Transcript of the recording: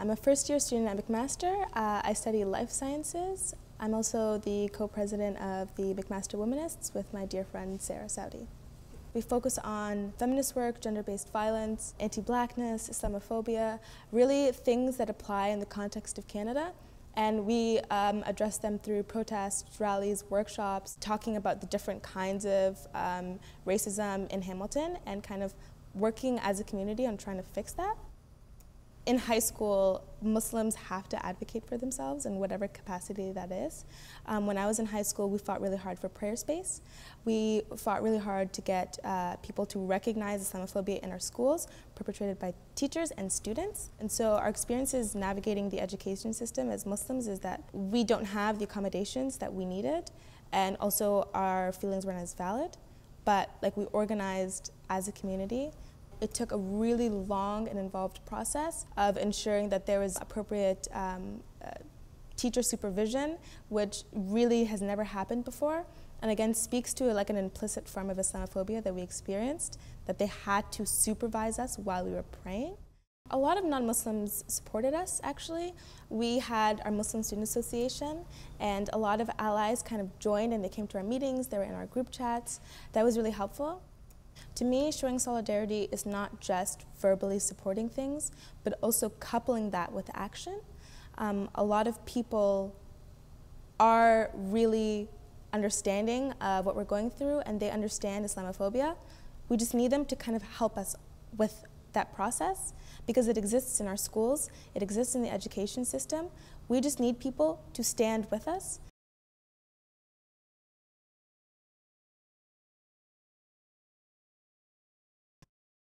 I'm a first year student at McMaster. Uh, I study life sciences. I'm also the co-president of the McMaster Womanists with my dear friend Sarah Saudi. We focus on feminist work, gender-based violence, anti-blackness, Islamophobia, really things that apply in the context of Canada. And we um, address them through protests, rallies, workshops, talking about the different kinds of um, racism in Hamilton and kind of working as a community on trying to fix that in high school, Muslims have to advocate for themselves in whatever capacity that is. Um, when I was in high school, we fought really hard for prayer space. We fought really hard to get uh, people to recognize Islamophobia in our schools, perpetrated by teachers and students. And so our experiences navigating the education system as Muslims is that we don't have the accommodations that we needed, and also our feelings weren't as valid. But like we organized as a community it took a really long and involved process of ensuring that there was appropriate um, uh, teacher supervision, which really has never happened before. And again, speaks to like an implicit form of Islamophobia that we experienced, that they had to supervise us while we were praying. A lot of non-Muslims supported us, actually. We had our Muslim Student Association, and a lot of allies kind of joined and they came to our meetings, they were in our group chats. That was really helpful. To me, showing solidarity is not just verbally supporting things, but also coupling that with action. Um, a lot of people are really understanding of what we're going through and they understand Islamophobia. We just need them to kind of help us with that process because it exists in our schools, it exists in the education system. We just need people to stand with us